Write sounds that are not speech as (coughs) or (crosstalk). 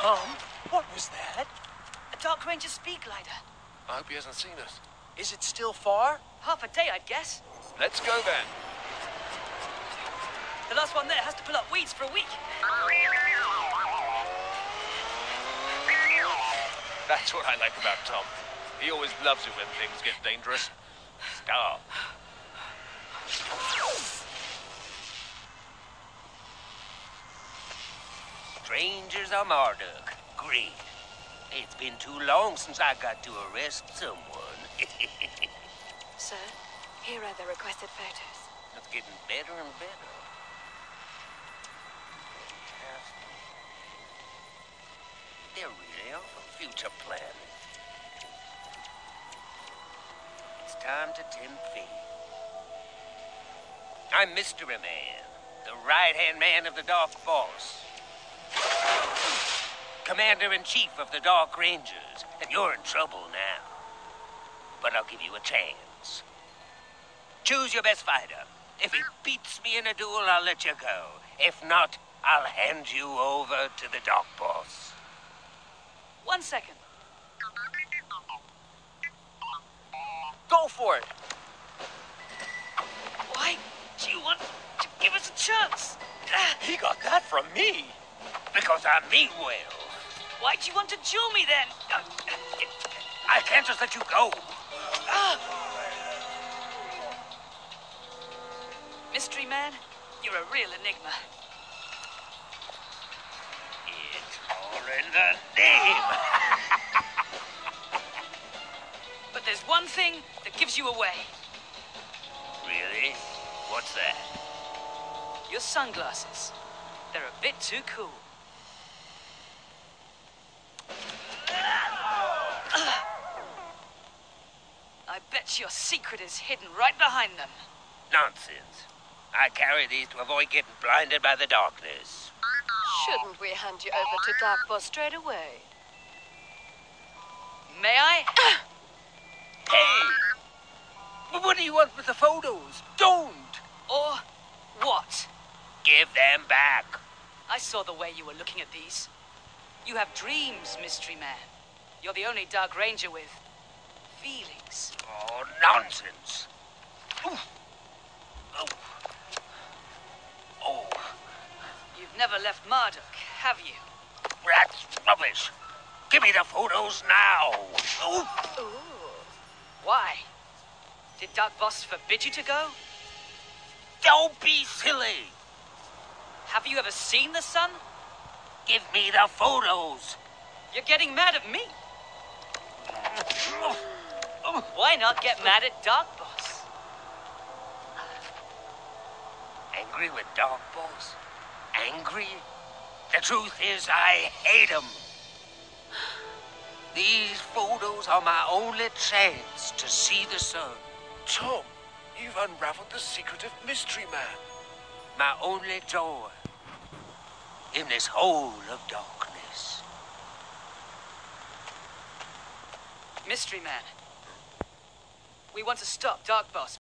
Tom, what was that? A Dark Ranger speed glider. I hope he hasn't seen us. Is it still far? Half a day, I'd guess. Let's go then. The last one there has to pull up weeds for a week. That's what I like about Tom. He always loves it when things get dangerous. Star. Strangers of Marduk. Great. It's been too long since I got to arrest someone. (laughs) Sir, here are the requested photos. it's getting better and better. They're really for future planning. It's time to tempt fate. I'm Mystery Man, the right-hand man of the Dark Boss. Commander-in-Chief of the Dark Rangers, and you're in trouble now. But I'll give you a chance. Choose your best fighter. If he beats me in a duel, I'll let you go. If not, I'll hand you over to the Dark Boss. One second. Go for it. Why do you want to give us a chance? He got that from me. Because I mean well. Why do you want to duel me then? I can't just let you go. ah. Mystery Man, you're a real enigma. It's all in the name. (laughs) But there's one thing that gives you away. really? What's that? Your sunglasses. They're a bit too cool. I bet your secret is hidden right behind them. Nonsense. I carry these to avoid getting blinded by the darkness. Shouldn't we hand you over to Dark Boss straight away? May I? (coughs) Hey! But what do you want with the photos? Don't! Or what? Give them back. I saw the way you were looking at these. You have dreams, Mystery Man. You're the only Dark Ranger with feelings. Oh, nonsense. Ooh. Oh. Oh, You've never left Marduk, have you? that's rubbish. Give me the photos now. Ooh. Ooh. Why? Did Dark Boss forbid you to go? Don't be silly. Have you ever seen the sun? Give me the photos. You're getting mad at me. Why not get mad at Dark Boss? Angry with Dark Boss? Angry? The truth is, I hate him. These photos are my only chance to see the sun. Tom, you've unraveled the secret of Mystery Man. My only joy in this hole of darkness. Mystery Man. We want to stop Dark Boss,